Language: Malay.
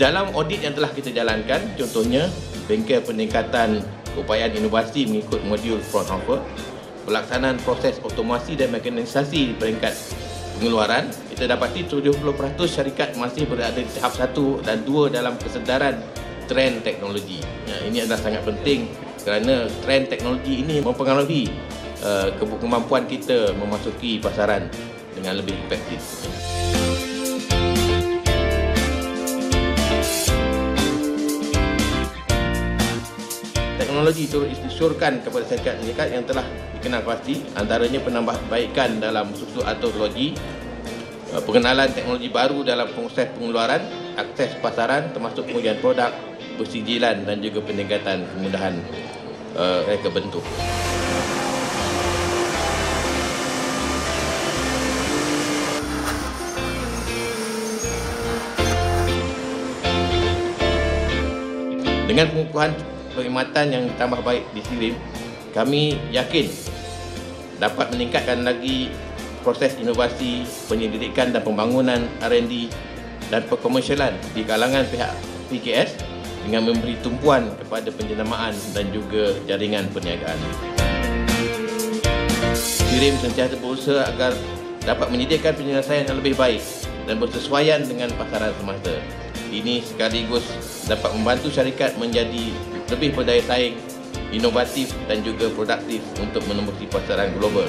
Dalam audit yang telah kita jalankan, contohnya bengkel peningkatan upayaan inovasi mengikut modul front offer, pelaksanaan proses otomasi dan mekanisasi di peringkat pengeluaran, kita dapati 70% syarikat masih berada di tahap 1 dan 2 dalam kesedaran trend teknologi. Ya, ini adalah sangat penting kerana trend teknologi ini mempengaruhi uh, kemampuan kita memasuki pasaran dengan lebih efektif. Teknologi turut disyorkan kepada syarikat-syarikat yang telah dikenal pasti. Antaranya penambahbaikan dalam susu teknologi uh, pengenalan teknologi baru dalam proses pengeluaran akses pasaran termasuk pengujian produk persijilan dan juga peningkatan kemudahan uh, reka bentuk. Dengan pengukuhan perkhidmatan yang tambah baik di Sirim, kami yakin dapat meningkatkan lagi proses inovasi, penyelidikan dan pembangunan R&D dan perkomersialan di kalangan pihak PKS dengan memberi tumpuan kepada penjenamaan dan juga jaringan perniagaan. Sirim sentiasa berusaha agar dapat menyediakan penyelesaian yang lebih baik dan bersesuaian dengan pasaran semasa. Ini sekaligus dapat membantu syarikat menjadi lebih berdaya saing, inovatif dan juga produktif untuk menembusi pasaran global.